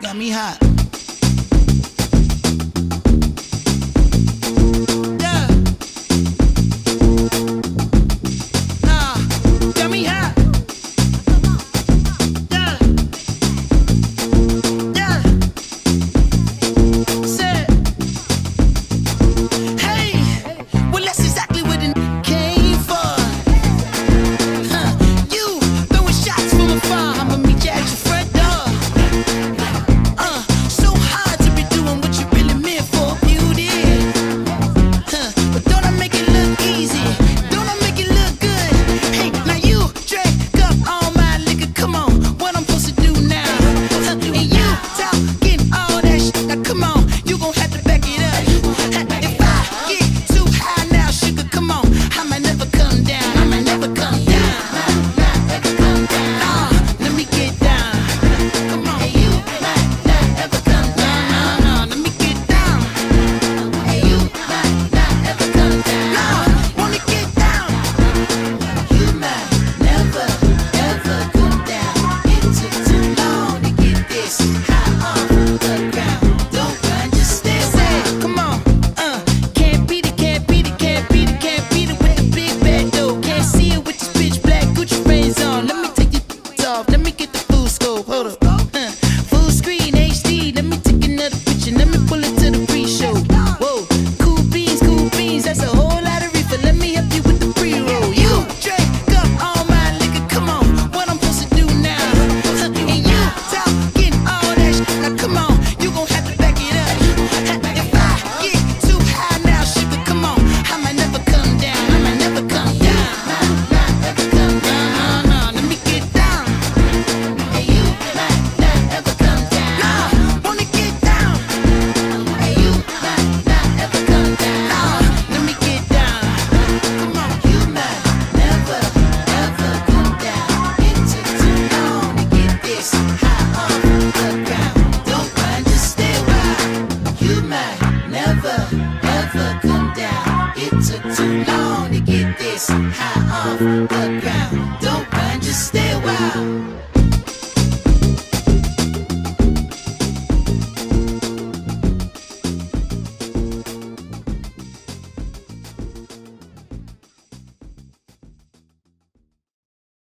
Got me hot. off. Let me get the full scope. Hold up. Full screen HD. Let me take another picture. Let me pull it. Thank you.